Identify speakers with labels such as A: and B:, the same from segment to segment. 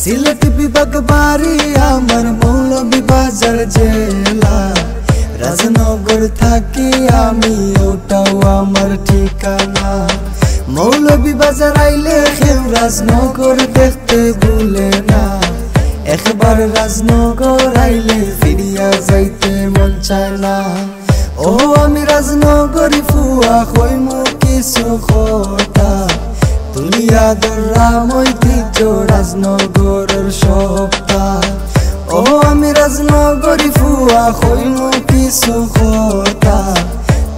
A: সিলেট বিভাগ বাড়ি আমার মৌলবী বাজার জেলা রাজনগর থাকি আমি ওটাও আমার ঠিকানা মৌলবী বাজার আইলে কেউ রাজনগর দেখতে ভুলে না একবার রাজনগর আইলে ফিরিয়া যাইতে মন চায় না ও আমি রাজনগরী ফুয়া কইমু কিছু কথা তুলিয়া দরাম ঐতিহ্য, রাজনগরের সপ্তাহ ও আমি রাজনগরী ফুয়া হইল কিছু কথা।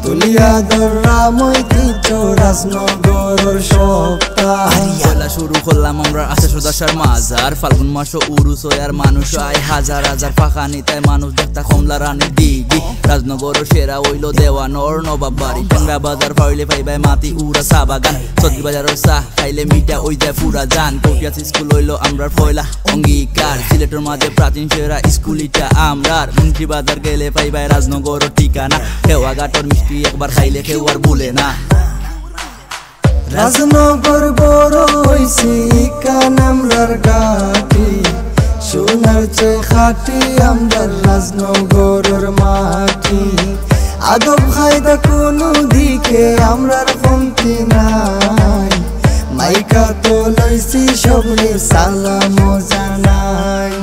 A: তুলিয়া দরাম ঐতিহ্য, রাজনগরের সপ্তাহ
B: পয়লা শুরু করলাম আমরা আসে সুদাসার মাজার ফাল্গুন মাস উরুস আর মানুষ আয় হাজার হাজার ফাঁকা নিতাই মানুষ দেখতা কমলা রানী দিগি রাজনগর সেরা হইল দেওয়ানর নবাব বাড়ি। টেঙ্গা বাজার ফাইলে পাইবাই মাটি উড়া চা বাগান। সদরি বাজারের চা খাইলে মিঠা ওই যায় পুরা যান কটিয়াস স্কুল হইল আমরার পয়লা অঙ্গীকার। সিলেটের মাঝে প্রাচীন সেরা স্কুল ইটা আমরার। মুন্সি বাজার গেলে পাইবাই রাজনগর ঠিকানা। খেওয়া ঘাটর মিষ্টি একবার খাইলে আর ভুলে না।
A: রাজনগর বড় কান গাটি সোনার চেয়ে খাটি আমরার রাজনগরের মাটি। আদব খায়দা কোনো দিকে আমরার কমতি নাই। মাইকা তো লইছি সবরে সালাম জানাই।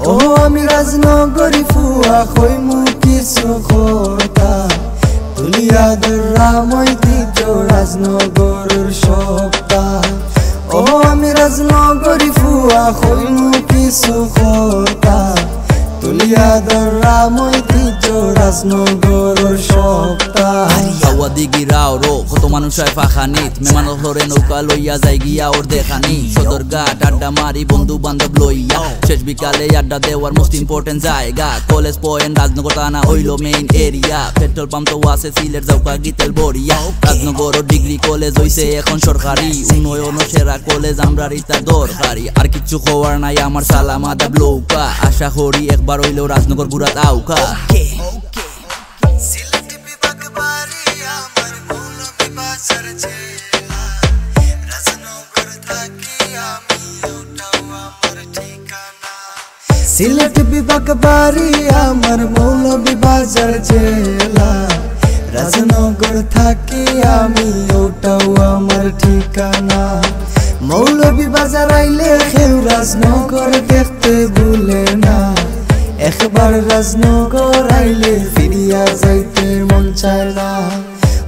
A: ও আমি রাজনগরী ফুয়া, কইমু কিছু কথা তুলিয়া দরাম ঐতিহ্য, রাজনগরের সপ্তাহ ও, আমি রাজনগরী ফুয়া কইমু কিছু কথা তুলিয়া দরাম ঐতিহ্য, রাজনগরের সপ্তাহ
B: রো মানুষ হয় ফাখানিত। মেমান হরে নৌকা লইয়া যাই, গিয়া ওর দেখানি। সদর ঘাট, আড্ডা মারি, বন্ধু বান্ধব লইয়া। শেষ বিকালে আড্ডা দেওয়ার মোস্ট ইম্পর্টেন্ট জায়গা। কলেজ পয়েন্ট, রাজনগর থানা হইল মেইন এরিয়া পেট্রোল পাম্প তো আছে, সিলেট যাওকা, গীতেল বরিয়া রাজনগর ডিগ্রি কলেজ হইছে, এখন সরকারি। উন্নয়ন সেরা কলেজ আমরা রিতা দরকারি। আর কিছু খবর নাই, আমার সালাম আদাব লৌকা। আশা করি একবার হইলেও রাজনগর ঘুরাত আউকা
A: সিলেট বিভাগ বাড়ি আমার মৌলবী বাজার জেলা। রাজনগর থাকি আমি, ওটাও আমার ঠিকানা। মৌলবী বাজার আইলে কেউ রাজনগর দেখতে ভুলে না। একবার রাজনগর আইলে ফিরিয়া যাইতে মন চায় না।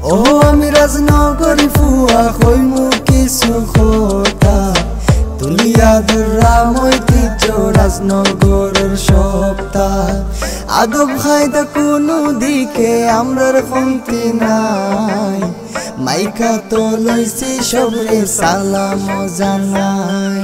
A: ও, আমি রাজনগরী ফুয়া কইমু কিছু কথা তুলিয়া ধরাম ঐতিহ্য রাজনগরের সপ্তাহ। আদব খায়দা কোনো দিকে আমরার কমতি নাই। মাইকা তো লইছি সবরে সালাম জানাই।